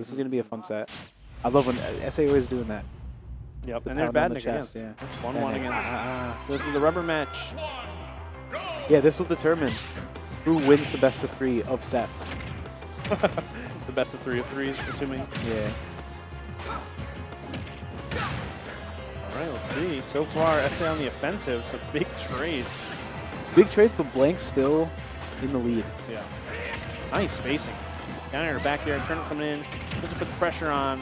This is going to be a fun set. I love when uh, Ese always doing that. Yep, The and there's pound on bad the against. yeah. 1-1 against. Ah, ah, ah, This is the rubber match. Yeah, this will determine who wins the best of three of sets. The best of three of threes, assuming. Yeah. All right, let's see. So far, Ese on the offensive, some big trades. Big trades, but Blank still in the lead. Yeah. Nice spacing. Down here, back there, turn coming in. Just to put the pressure on.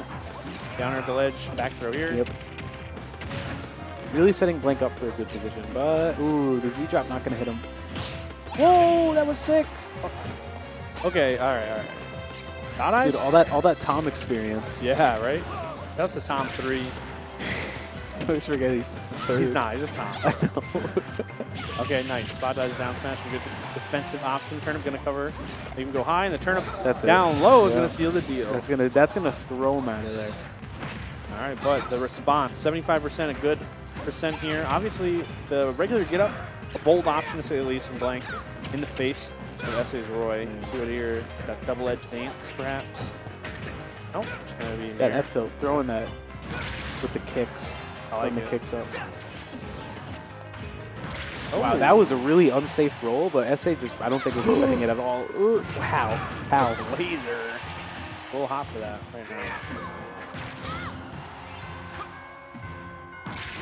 Down here at the ledge, back throw here. Yep. Really setting Blank up for a good position, but ooh, the Z drop not gonna hit him. Whoa, that was sick. Okay, all right, all right. Eyes? Dude, all that all that Tom experience. yeah, right? That's the Tom 3. I always forget he's third. He's not, he's just Tom. okay, nice. Spot dives down smash. Good defensive option. Turnip going to cover. You can go high, and the turnip That's it. down low is going to seal the deal. That's gonna that's gonna throw him out of there. All right, but the response, 75% a good percent here. Obviously, the regular get up, a bold option to say the least from Blank in the face of Ese's Roy. Mm. See what here, that double-edged dance perhaps. Nope, it's going to be That near. F tilt, throwing that with the kicks. I like throwing the kicks up. Oh, Wow, that was a really unsafe roll, but Ese just I don't think was expecting it at all. Ugh, how? How? laser. A little hot for that right now.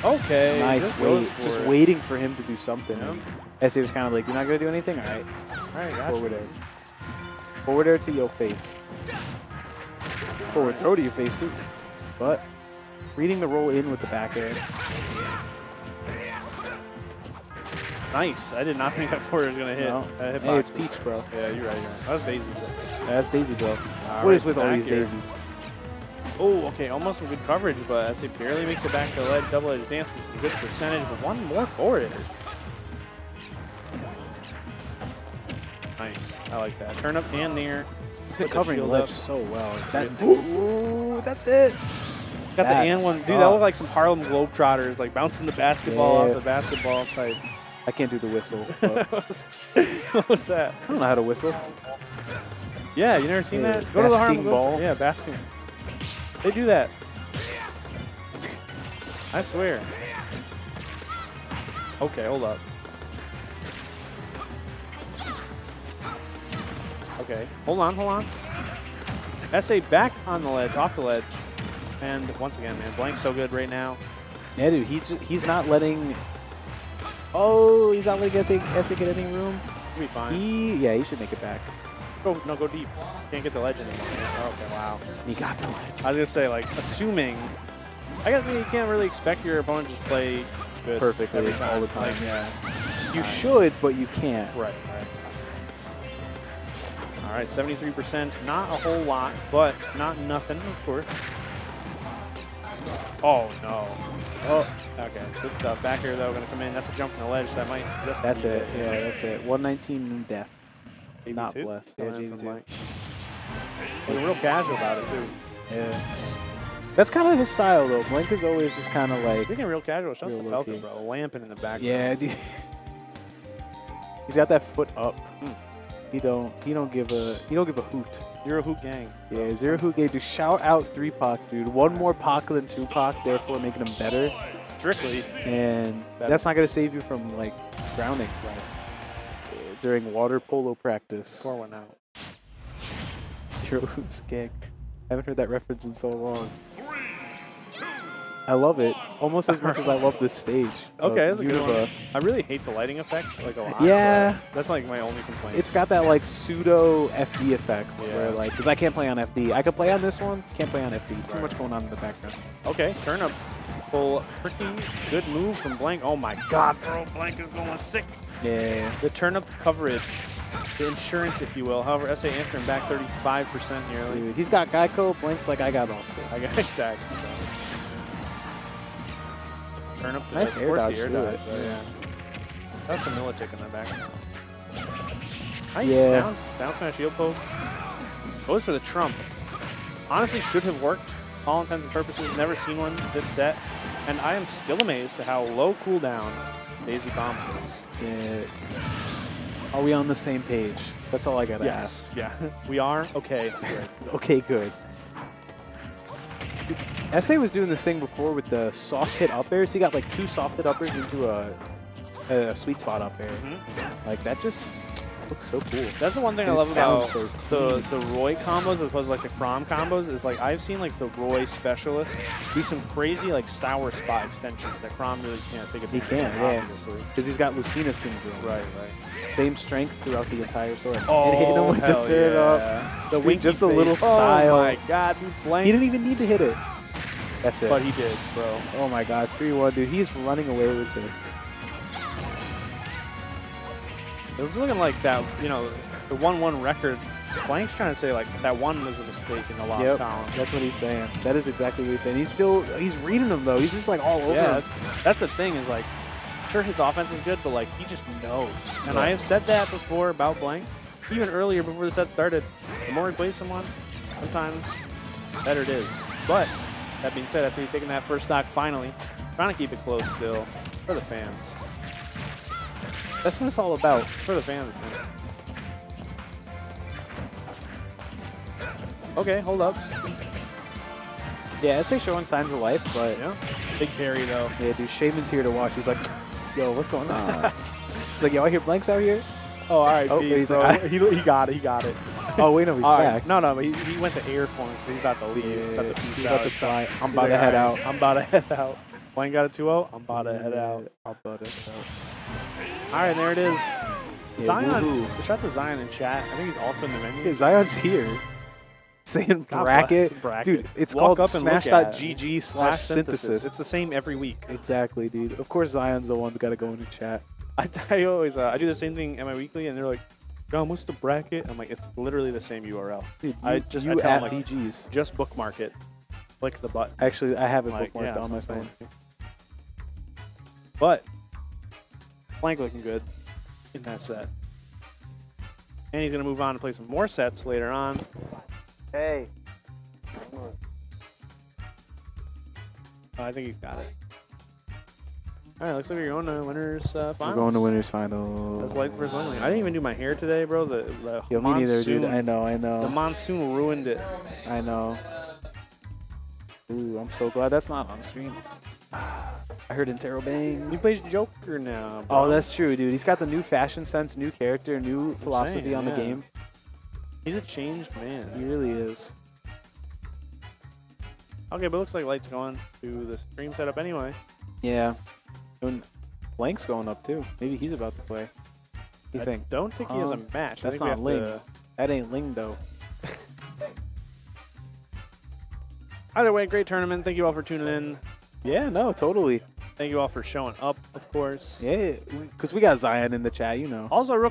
Okay, Nice just wait. Just it. waiting for him to do something. Yep. Ese was kind of like, you're not gonna do anything? All right. All right, gotcha. Forward air. Forward air to your face. Forward throw to your face too. But reading the roll in with the back air. Nice. I did not think that forward was going to hit. No. That hit Hey, it's. Peach, bro. Yeah, you're right. You're right. That was Daisy. That's Daisy, bro. All what right, is with all these here. daisies? Oh, okay. Almost some good coverage, but Ese barely makes it back to the ledge. Double edge dance with some good percentage, but one more forward. Nice. I like that. Turnip and nair. He's been covering ledge up. so well. That, Yeah. ooh, that's it. Got That the and one. Dude, that looked like some. Harlem Globetrotters, like bouncing the basketball Yeah. off the basketball type. I can't do the whistle. What was- that? I don't know how to whistle. Yeah, you never seen Yeah, that? Go to the Harlem ball. Globetrotters. Yeah, basking. They do that. I swear. Okay, hold up. Okay, hold on, hold on. Ese back on the ledge, off the ledge. And once again, man, Blank's so good right now. Yeah, dude, he he's not letting. Oh, he's not letting Ese, Ese get any room. He'll be fine. He, yeah, he should make it back. Go, no, go deep. Can't get the ledge anymore. Oh, man. Okay, wow. He got the ledge. I was gonna say, like, assuming, I guess you can't really expect your opponent to just play good Perfectly every time. all the time. Like, yeah. You should, but you can't. Right. Right. All right, 73%. Not a whole lot, but not nothing, of course. Oh no. Oh. Okay. Good stuff. Back here though, gonna come in. That's a jump from the ledge. So that might just. That's be it. Yeah, that's it. 119 death. JV2 Not blessed. Yeah, coming in from JV2. He's real casual about it too. Yeah. That's kind of his style, though. Blink is always just kind of like, Speaking of real casual, shout out to low-key. Bro. Lamping in the back. yeah, dude. he's got that foot up. Hmm. He don't. He don't give a. He don't give a hoot. You're a hoop gang. Yeah, Zero Hoot Gang. dude. Shout out three Pac, dude. One more Pac than two Pac, therefore making him better. Strictly. And that's not gonna save you from like drowning Right. during water polo practice. Score one out. Zero Hoot's gang. I Haven't heard that reference in so long. I love it almost as much as I love this stage. Okay, that's a good one. I really hate the lighting effect, like a lot. Yeah. That's like my only complaint. It's got that like pseudo FD effect where like, because I can't play on FD. I could play on this one, can't play on FD. Too Right. much going on in the background. okay, turnip. Full pretty good move from Blank. Oh my god, bro. Blank is going sick. Yeah. The turnip coverage, the insurance, if you will. However, Ese answering back 35% nearly. Dude, he's got Geico, Blinks like I got Allstate. I got exactly. Turnip the Nice air dodge the air dodge. yeah. Yeah. That's the Milicic in the back. Nice Yeah. down, down smash shield poke. Goes for the trump. Honestly, should have worked. All intents and purposes, never seen one this set, and I am still amazed at how low cooldown Daisy Bomb is. Yeah. Are we on the same page? That's all I gotta Yes, yeah, we are okay. Okay, good. Ese was doing this thing before with the soft hit up airs. He got like two soft hit uppers into a, a sweet spot up air. Mm-hmm. Like that just looks so cool. That's the one thing I love about so the the Roy combos as opposed to like the Chrom combos is like I've seen like the Roy specialist do some crazy like sour spot extensions that Chrom really can't take He advantage can, of, yeah. obviously. Because he's got Lucina syndrome. Right, right. Same strength throughout the entire sword. Oh, and hitting him with the turn yeah. up. The Dude, just a little style. Oh my god. He didn't even need to hit it. That's it. but he did, bro. oh my god, 3-1, dude. He's running away with this. It was looking like that, you know, the 1-1 record. Blank's trying to say like that one was a mistake in the lost Yep, column. that's what he's saying. That is exactly what he's saying. He's still, he's reading them, though. He's just like all over Yeah, that's the thing is like, sure his offense is good, but like he just knows. And I have said that before about Blank, even earlier before the set started. The more he plays someone, sometimes better it is. But that being said, I see you taking that first stock finally, trying to keep it close still for the fans. That's what it's all about. For the fans. Okay, hold up. Yeah, Ese showing signs of life, but Yeah, big parry though. yeah, dude, Shaman's here to watch. He's like, yo, what's going on? Uh. he's like, yo, I hear blanks out here. Oh, all right, Oh, peace, he's bro. like- he, he got it. He got it. Oh, wait, no, he's All right. back. No, no, but he, he went to air form. So he's about to leave. he's about to Yeah, peace he's out. about to fly. I'm about like, to head "All out. I'm about to head out. Wayne got a 2-0. I'm about to head out. I'm about to head out. All right, there it is. Yeah, Zion. Shout out to Zion in chat. I think he's also in the menu. Yeah, Zion's here. Saying bracket. bracket. Dude, it's Walk called up and look at it. smash.gg slash synthesis. It's the same every week. Exactly, dude. Of course, Zion's the one that's got to go into chat. I, I always uh, I do the same thing at my weekly, and they're like, "John, what's the bracket?" I'm like, "It's literally the same URL. Dude, you, I just- I you tell at him, like, BG's. Just bookmark it. Click the button." Actually, I have it Like, bookmarked yeah, on my that's what I'm phone. saying. But Blank looking good in that set. And he's going to move on to play some more sets later on. Hey. Uh, I think he's got it. All right, looks like we're going to winners uh, We're going to winners final. That's like first one. I didn't even do my hair today, bro. The, the Yo, me neither, dude. I know, I know. The monsoon ruined it. I know. Ooh, I'm so glad that's not on stream. I heard Intero He bang. plays Joker now. Bro. Oh, that's true, dude. He's got the new fashion sense, new character, new philosophy saying, on the game. He's a changed man. He really is. Okay, but it looks like Light's going to the stream setup anyway. Yeah. And Blank's going up too. Maybe he's about to play. You I think? don't think he has a Um, match. I that's think we not have Ling. to- That ain't Ling though. Either way, great tournament. Thank you all for tuning in. Yeah, no, totally. Thank you all for showing up, of course. Yeah, because we got Zion in the chat, you know. Also, real